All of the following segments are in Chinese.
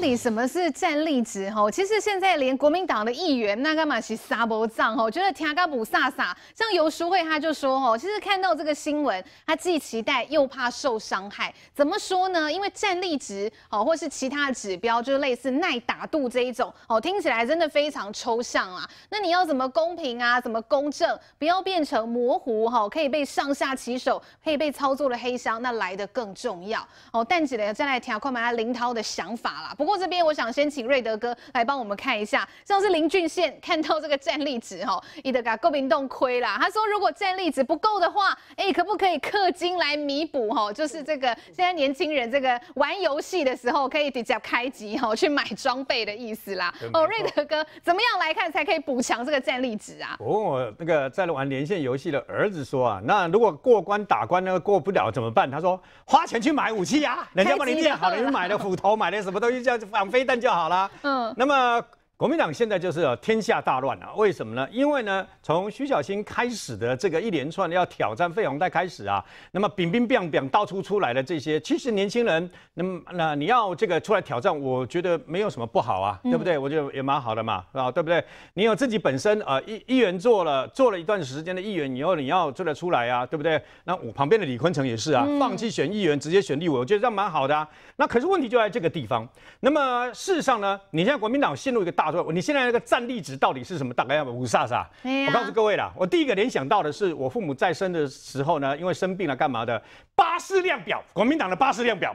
到底什么是战力值？吼，其实现在连国民党的议员那干嘛是撒波藏？吼，觉得听个不飒飒。像游淑慧他就说，吼，其实看到这个新闻，他既期待又怕受伤害。怎么说呢？因为战力值，哦，或是其他的指标，就是类似耐打度这一种，哦，听起来真的非常抽象啊。那你要怎么公平啊？怎么公正？不要变成模糊，哈，可以被上下其手，可以被操作的黑箱，那来的更重要。哦，但只能再来听快马林涛的想法。啦。不过这边我想先请瑞德哥来帮我们看一下，像是林俊宪看到这个战力值哈，伊德嘎够明洞亏啦。他说如果战力值不够的话，哎，可不可以氪金来弥补哈？就是这个现在年轻人这个玩游戏的时候可以直接开机哈，去买装备的意思啦。哦，瑞德哥怎么样来看才可以补强这个战力值啊？我问我那个在玩连线游戏的儿子说啊，那如果过关打关呢过不了怎么办？他说花钱去买武器啊，人家帮你练好了，你买了斧头，买了什么东西叫放飞弹就好了。嗯，那么。国民党现在就是天下大乱啊！为什么呢？因为呢，从徐小新开始的这个一连串要挑战费鸿泰开始啊，那么兵兵变变到处出来的这些，其实年轻人，那么那你要这个出来挑战，我觉得没有什么不好啊，对不对？我觉得也蛮好的嘛，啊，对不对？你有自己本身啊，议议员做了做了一段时间的议员以后，你要做得出来啊，对不对？那我旁边的李坤城也是啊，放弃选议员，直接选立委，我觉得这样蛮好的啊。那可是问题就在这个地方。那么事实上呢，你现在国民党陷入一个大。你现在那个战力值到底是什么？大概要五煞煞。我告诉各位啦，我第一个联想到的是，我父母在生的时候呢，因为生病了干嘛的？八士量表，国民党的八士量表。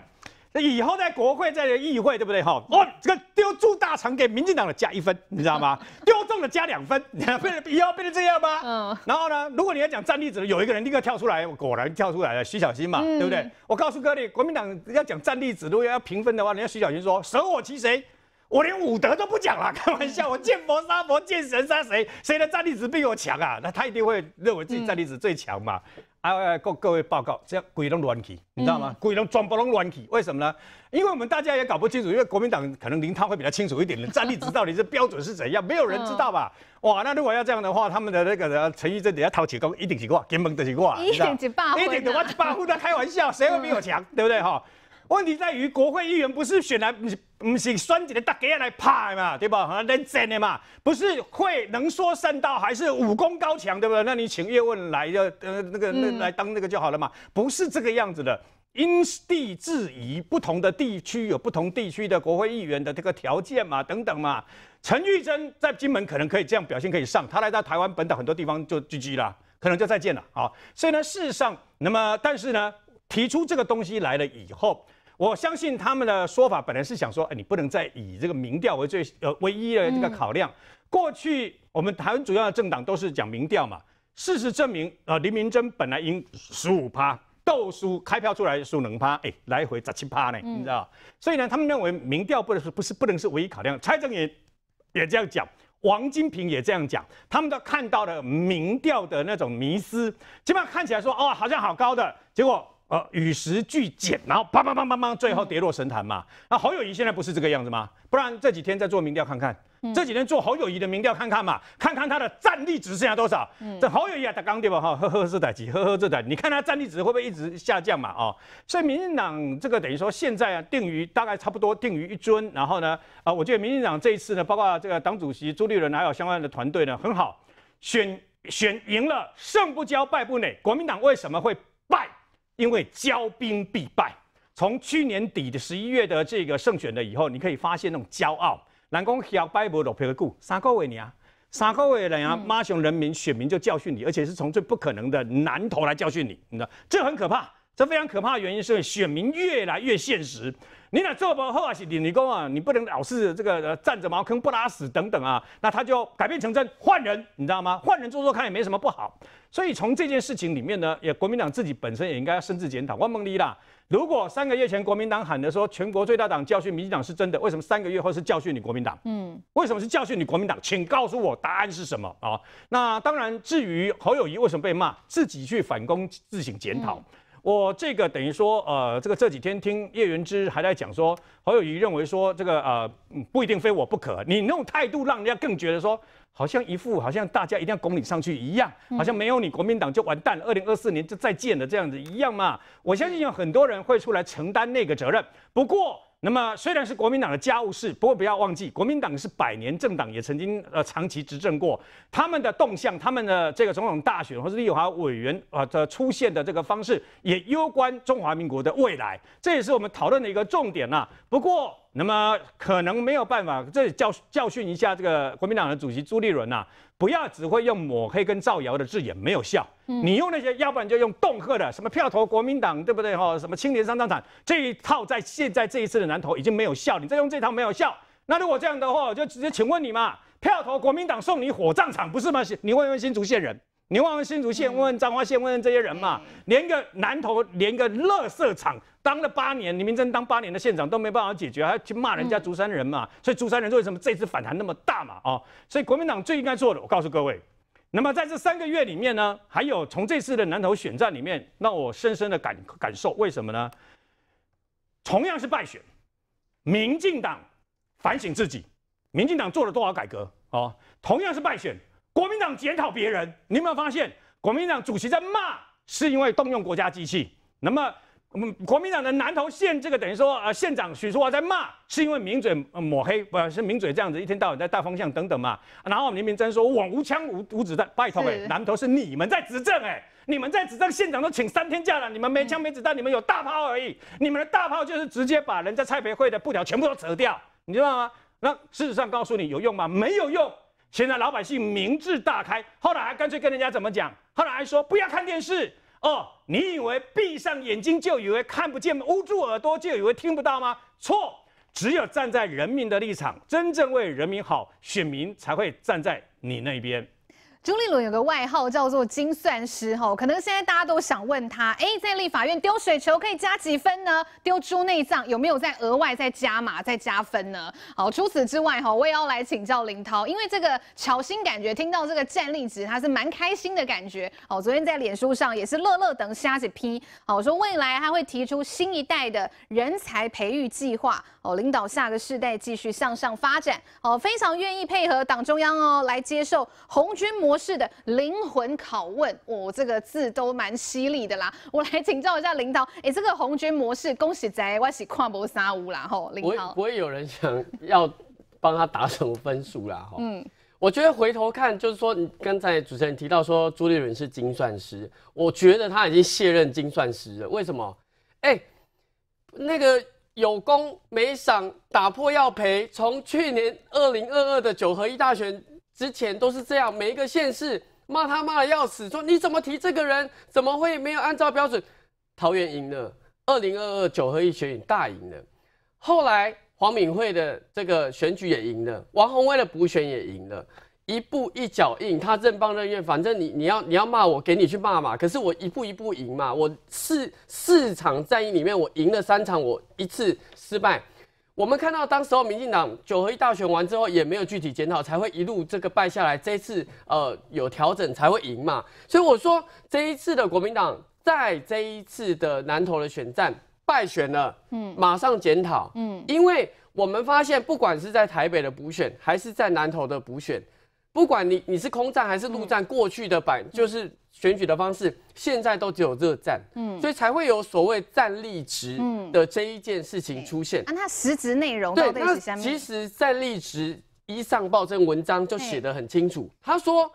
那以后在国会、在议会，对不对？哈，哦，这个丢猪大肠给民进党的加一分，你知道吗？丢中的加两分，变成以后变成这样吗？嗯。然后呢，如果你要讲战力值，有一个人立刻跳出来，果然跳出来了，徐小新嘛，对不对？我告诉各位，国民党要讲战力值，如果要评分的话，人家徐小新说舍我其谁？我连武德都不讲了，开玩笑，我见佛杀佛，见神杀谁？谁的战力值比我强啊？那他一定会认为自己战力值最强嘛？啊，各各位报告，这样鬼都乱起，你知道吗？鬼都全部都乱起，为什么呢？因为我们大家也搞不清楚，因为国民党可能林涛会比较清楚一点的战力值到底是标准是怎样，没有人知道吧？哇，那如果要这样的话，他们的那个陈玉珍等下掏起功一定是我，根本就是我，一定是霸，一定是我霸户在开玩笑，谁会比我强？对不对哈？问题在于国会议员不是选来不是不是选几个大家来拍嘛，对吧？认真的嘛，不是会能说善道，还是武功高强，对不对？那你请叶问来的呃那个那来当那个就好了嘛，不是这个样子的。因地制宜，不同的地区有不同地区的国会议员的这个条件嘛，等等嘛。陈玉珍在金门可能可以这样表现，可以上，他来到台湾本岛很多地方就 GG 了，可能就再见了啊。所以呢，事实上，那么但是呢，提出这个东西来了以后。我相信他们的说法本来是想说，哎，你不能再以这个民调为最呃唯一的这个考量。过去我们台湾主要的政党都是讲民调嘛，事实证明，呃，林明珍本来赢十五趴，斗输开票出来输能趴，哎，来回十七趴呢，你知道？所以呢，他们认为民调不能是不是不能是唯一考量。蔡政也也这样讲，王金平也这样讲，他们都看到了民调的那种迷失，基本上看起来说，哦，好像好高的，结果。呃，与时俱减，然后砰砰砰砰砰，最后跌落神坛嘛。那侯友谊现在不是这个样子吗？不然这几天再做民调看看，这几天做侯友谊的民调看看嘛，看看他的战力值剩下多少。这侯友谊啊，他刚对吧？哈，呵呵这台机，呵呵这台，你看他战力值会不会一直下降嘛？哦，所以民进党这个等于说现在啊，定于大概差不多定于一尊。然后呢，啊，我觉得民进党这一次呢，包括这个党主席朱立伦还有相关的团队呢，很好，选选赢了，胜不骄，败不馁。国民党为什么会败？因为骄兵必败。从去年底的十一月的这个胜选了以后，你可以发现那种骄傲。南宫小拜伯罗皮个故三个月啊，三个月人啊，马雄人民选民就教训你，而且是从最不可能的南投来教训你，你知道这很可怕。这非常可怕的原因是选民越来越现实。你俩做不好啊，是你工啊，你不能老是这个站着茅坑不拉屎等等啊，那他就改变成真换人，你知道吗？换人做做看也没什么不好。所以从这件事情里面呢，也国民党自己本身也应该要深自检讨。万梦丽啦，如果三个月前国民党喊的说全国最大党教训民进党是真的，为什么三个月后是教训你国民党？嗯，为什么是教训你国民党？请告诉我答案是什么啊？那当然，至于侯友谊为什么被骂，自己去反攻，自省检讨。我这个等于说，呃，这个这几天听叶元之还在讲说，侯友谊认为说这个呃不一定非我不可，你那种态度让人家更觉得说，好像一副好像大家一定要拱你上去一样，好像没有你国民党就完蛋，二零二四年就再见了这样子一样嘛。我相信有很多人会出来承担那个责任，不过。那么虽然是国民党的家务事，不过不要忘记，国民党是百年政党，也曾经呃长期执政过。他们的动向，他们的这个总统大选或是立法委员啊的出现的这个方式，也攸关中华民国的未来。这也是我们讨论的一个重点呐。不过，那么可能没有办法，这里教教训一下这个国民党的主席朱立伦呐。不要只会用抹黑跟造谣的字眼，没有效。你用那些，要不然就用恫吓的，什么票投国民党，对不对？哈，什么青年上战场这一套，在现在这一次的南投已经没有效。你再用这套没有效，那如果这样的话，我就直接请问你嘛，票投国民党送你火葬场不是吗？你问问新竹县人。你问问新竹县，问问彰化县，问问这些人嘛，连个南投，连个垃圾场当了八年，李明珍当八年的县长都没办法解决，还要去骂人家竹山人嘛？所以竹山人为什么这次反弹那么大嘛？哦，所以国民党最应该做的，我告诉各位，那么在这三个月里面呢，还有从这次的南投选战里面，让我深深的感感受，为什么呢？同样是败选，民进党反省自己，民进党做了多少改革？哦，同样是败选。国民党检讨别人，你有没有发现，国民党主席在骂，是因为动用国家机器？那么，我们国民党的南投县这个等于说，呃，县长许淑华在骂，是因为名嘴抹黑，不是名嘴这样子一天到晚在大方向等等嘛？然后林明珍说，我无枪无无子弹，拜托哎，南投是你们在执政哎，你们在执政，县长都请三天假了，你们没枪没子弹，你们有大炮而已，你们的大炮就是直接把人家蔡培慧的布条全部都扯掉，你知道吗？那事实上告诉你有用吗？没有用。现在老百姓明智大开，后来还干脆跟人家怎么讲？后来还说不要看电视哦，你以为闭上眼睛就以为看不见，捂住耳朵就以为听不到吗？错，只有站在人民的立场，真正为人民好，选民才会站在你那边。朱立伦有个外号叫做精算师，哈，可能现在大家都想问他，哎，在立法院丢水球可以加几分呢？丢猪内脏有没有再额外再加码再加分呢？好，除此之外，哈，我也要来请教林涛，因为这个巧心感觉听到这个战力值，他是蛮开心的感觉。哦，昨天在脸书上也是乐乐等瞎子批，好说未来他会提出新一代的人才培育计划，哦，领导下个世代继续向上发展，哦，非常愿意配合党中央哦来接受红军模。模式的灵魂拷问，我这个字都蛮犀利的啦。我来请教一下领导，哎，这个红军模式，恭喜在我是跨博三五啦吼。不会不会有人想要帮他打什么分数啦哈。嗯，我觉得回头看，就是说，你刚才主持人提到说朱立伦是精算师，我觉得他已经卸任精算师了。为什么？哎，那个有功没赏，打破要赔。从去年二零二二的九合一大选。之前都是这样，每一个县市骂他骂的要死，说你怎么提这个人，怎么会没有按照标准？桃园赢了，二零二二九合一选举大赢了，后来黄敏惠的这个选举也赢了，王宏威的补选也赢了，一步一脚印，他任邦任怨，反正你你要你要骂我，给你去骂嘛，可是我一步一步赢嘛，我四四场战役里面我赢了三场，我一次失败。我们看到，当时候民进党九合一大选完之后，也没有具体检讨，才会一路这个败下来。这一次呃有调整才会赢嘛。所以我说，这一次的国民党在这一次的南投的选战败选了，嗯，马上检讨，嗯，因为我们发现，不管是在台北的补选，还是在南投的补选。不管你你是空战还是陆战，过去的版就是选举的方式，现在都只有热战，嗯，所以才会有所谓战力值的这一件事情出现。啊，那实质内容对，那其实战力值一上报这文章就写得很清楚，他说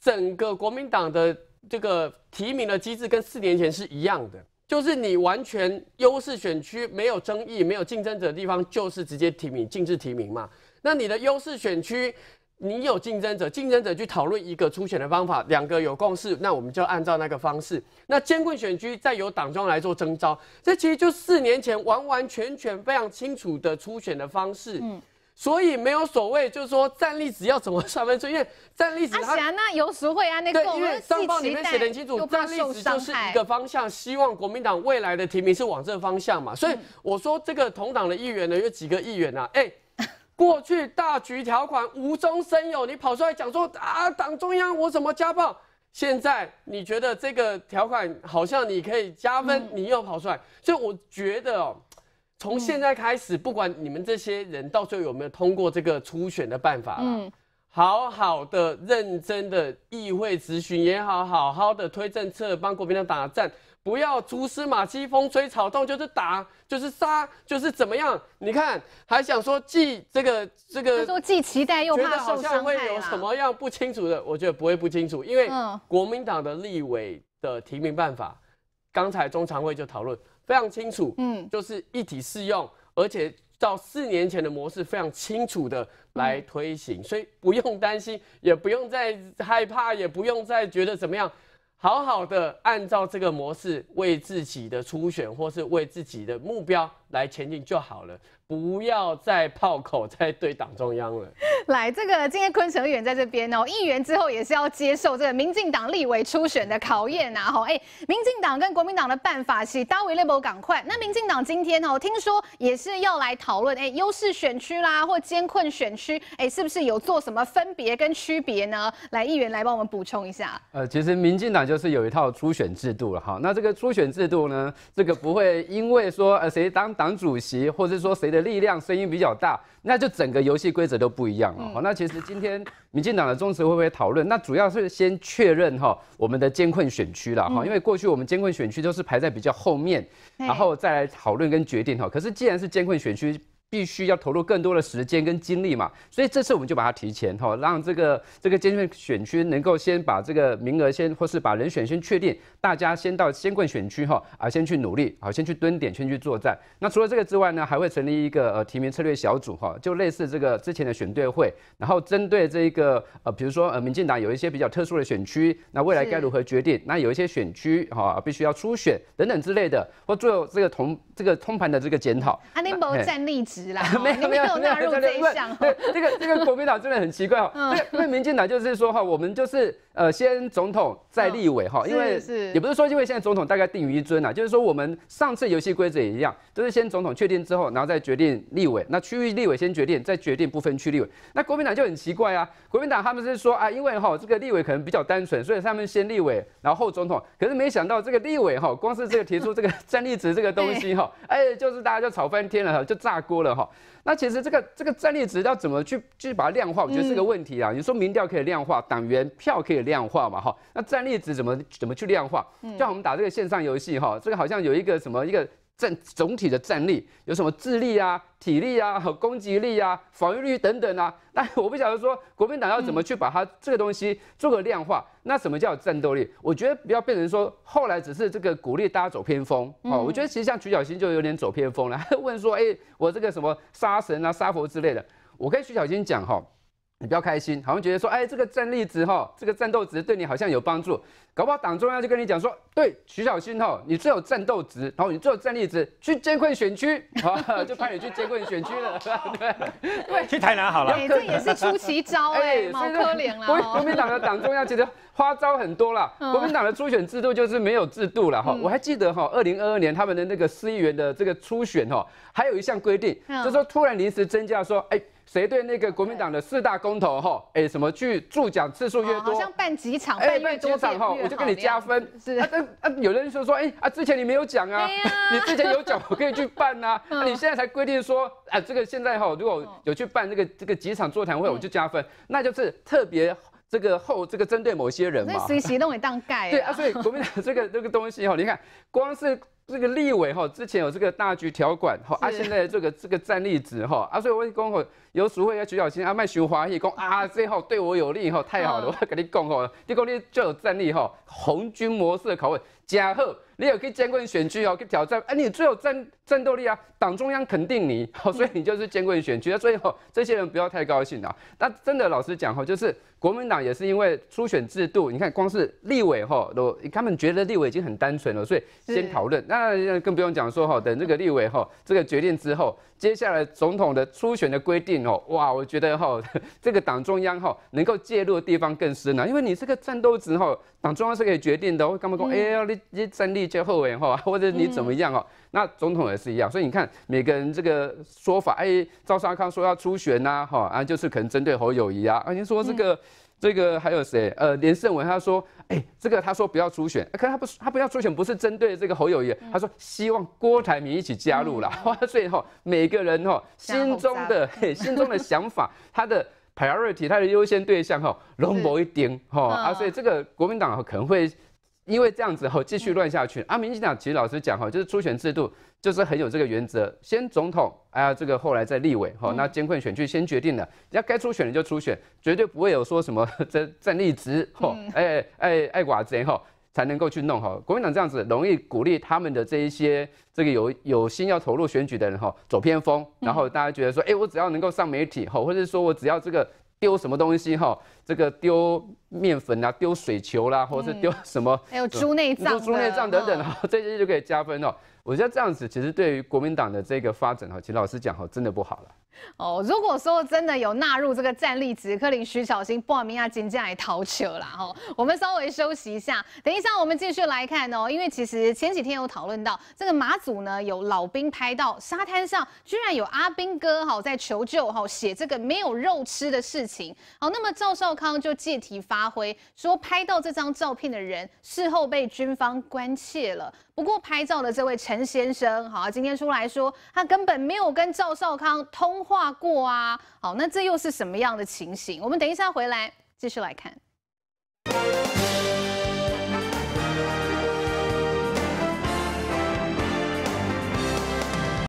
整个国民党的这个提名的机制跟四年前是一样的，就是你完全优势选区没有争议、没有竞争者的地方，就是直接提名、禁止提名嘛。那你的优势选区。你有竞争者，竞争者去讨论一个初选的方法，两个有共识，那我们就按照那个方式。那监棍选区再由党中来做征召，这其实就四年前完完全全非常清楚的初选的方式。嗯，所以没有所谓，就是说战力值要怎么算分数，因为战力值他那有时会啊，那个因为上报里面写的很清楚，战力值就是一个方向，希望国民党未来的提名是往这个方向嘛。所以我说这个同党的议员呢，有几个议员啊，哎。过去大局条款无中生有，你跑出来讲说啊，党中央我怎么家暴？现在你觉得这个条款好像你可以加分，你又跑出来，所以我觉得哦，从现在开始，不管你们这些人到最后有没有通过这个初选的办法了。好好的、认真的议会咨询也好，好好的推政策，帮国民党打战，不要蛛丝马迹、风吹草动，就是打，就是杀，就是怎么样？你看，还想说既这个这他个，说既期待又怕受伤像会有什么样不清楚的？我觉得不会不清楚，因为嗯国民党的立委的提名办法，刚才中常会就讨论非常清楚，嗯，就是一体适用，而且照四年前的模式非常清楚的来推行，所以不用担心，也不用再害怕，也不用再觉得怎么样，好好的按照这个模式为自己的初选或是为自己的目标来前进就好了，不要再炮口在对党中央了。来，这个今天昆城议员在这边哦，议员之后也是要接受这个民进党立委初选的考验啊！哈，哎，民进党跟国民党的办法是搭为 level 赶快。那民进党今天哦，听说也是要来讨论，哎，优势选区啦，或艰困选区，哎，是不是有做什么分别跟区别呢？来，议员来帮我们补充一下。呃，其实民进党就是有一套初选制度了哈。那这个初选制度呢，这个不会因为说呃谁当党主席，或者说谁的力量声音比较大，那就整个游戏规则都不一样了。哈、那其实今天民进党的中执会不会讨论？那主要是先确认哈我们的监困选区了哈，因为过去我们监困选区都是排在比较后面，然后再来讨论跟决定哈。可是既然是监困选区，必须要投入更多的时间跟精力嘛，所以这次我们就把它提前哈，让这个这个艰困选区能够先把这个名额先或是把人选先确定，大家先到艰困选区哈啊，先去努力，啊，先去蹲点，先去作战。那除了这个之外呢，还会成立一个呃提名策略小组哈，就类似这个之前的选对会，然后针对这一个呃，比如说呃，民进党有一些比较特殊的选区，那未来该如何决定？那有一些选区哈，必须要初选等等之类的，或做这个同这个通盘的这个检讨。啊，您没嘿站立 没有没有有纳入这一项哦。对，这个这个国民党真的很奇怪哦。因为民进党就是说哈，我们就是呃先总统再立委哈，嗯因为也不是说因为现在总统大概定于一尊啊，就是说我们上次游戏规则也一样，就是先总统确定之后，然后再决定立委，那区域立委先决定，再决定不分区立委。那国民党就很奇怪啊，国民党他们是说啊，因为哈这个立委可能比较单纯，所以他们先立委，然后后总统。可是没想到这个立委哈，光是这个提出这个 战力值这个东西哈，哎，就是大家就吵翻天了哈，就炸锅了哈。那其实这个这个战力值要怎么去去把它量化，我觉得是个问题啊。你说民调可以量化，党员票可以量化嘛哈？那战力值怎么怎么去量化？就像我们打这个线上游戏哈，这个好像有一个什么一个。战总体的战力有什么智力啊、体力啊、和攻击力啊、防御力等等啊？但 我不晓得说国民党要怎么去把它这个东西做个量化。那什么叫战斗力？我觉得不要变成说后来只是这个鼓励大家走偏锋哦。我觉得其实像徐小新就有点走偏锋了，还 问说，哎、我这个什么杀神啊、杀佛之类的，我跟徐小新讲哈。你不要开心，好像觉得说，哎，这个战力值哈，这个战斗值对你好像有帮助，搞不好党中央就跟你讲说，对，徐小新哈，你最有战斗值，然后你最有战力值，去监困选区，啊，就派你去监困选区了，对，去台南好了。哎，这也是出奇招哎，毛所以可怜啦国哦。国民党的党中央其实花招很多啦。嗯国民党的初选制度就是没有制度了哈。我还记得哈，二零二二年他们的那个市议员的这个初选哈，还有一项规定，嗯就是说突然临时增加说，哎。谁对那个国民党的四大公投哈，哎，什么去助奖次数越多，哦好像办几场，哎，办几场哈，我就给你加分。是啊，但啊，有人就说，哎啊，之前你没有讲啊 你之前有讲，我可以去办呐。嗯 啊，你现在才规定说，啊，这个现在哈，如果有去办这个这个几场座谈会，我就加分，那就是特别这个后这个针对某些人嘛。那随时都会当盖。对啊，所以国民党这个这个东西哈，你看光是。这个立委哈，之前有这个大局条款哈，啊，现在这个这个战力值哈，啊，所以我讲吼，有时会要徐小青啊卖徐华义讲啊，这号对我有利哈，太好了，哦我跟你讲吼，你讲你就有战力吼，红军模式的拷问加贺，你有去监管选区哦，去挑战，哎，你最有战战斗力啊，党中央肯定你，好，所以你就是监棍选区啊，所以吼，这些人不要太高兴啊。那真的老实讲哈，就是国民党也是因为初选制度，你看光是立委哈，都他们觉得立委已经很单纯了，所以先讨论。那更不用讲说哈，等这个立委哈这个决定之后，接下来总统的初选的规定哦，哇，我觉得哈 这个党中央哈能够介入的地方更深了，因为你这个战斗值哈，党中央是可以决定的。我干嘛讲？哎呀，你你战力最后援哈，或者你怎么样哦？那总统也是一样，所以你看每个人这个说法，哎，赵少康说要初选呐，哈啊，就是可能针对侯友谊啊，啊，你说这个。这个还有谁？呃，连胜文他说，哎、这个他说不要初选，可是他不是他不要初选，不是针对这个侯友谊，他说希望郭台铭一起加入啦。哇，所以哈、每个人哈、心中的嘿心中的想法，他的 priority，他的优先对象哈，龙某一丁哈啊，嗯所以这个国民党可能会因为这样子哈继续乱下去。啊，民进党其实老实讲哈，就是初选制度就是很有这个原则，先总统，哎呀，这个后来再立委哈，那监困选区先决定了，要该出选的就出选，绝对不会有说什么这战力值哈，哎哎爱寡贼哈。才能够去弄哈，国民党这样子容易鼓励他们的这一些这个有有心要投入选举的人哈走偏锋，然后大家觉得说，哎、我只要能够上媒体哈，或者说我只要这个丢什么东西哈，这个丢面粉啊，丢水球啦，或者是丢什么还有猪内脏的、猪内脏等等嗯哈，这些就可以加分哦。我觉得这样子其实对于国民党的这个发展哈，其实老实讲哈，真的不好了。哦，如果说真的有纳入这个战力值，柯林徐小新报明亚金价来逃球啦哈。我们稍微休息一下，等一下我们继续来看哦。因为其实前几天有讨论到这个马祖呢，有老兵拍到沙滩上居然有阿兵哥哈在求救哈，写这个没有肉吃的事情。好，那么赵康就借题发挥，说拍到这张照片的人事后被军方关切了。不过拍照的这位陈先生，好，今天出来说他根本没有跟赵少康通话过啊。好，那这又是什么样的情形？我们等一下回来继续来看。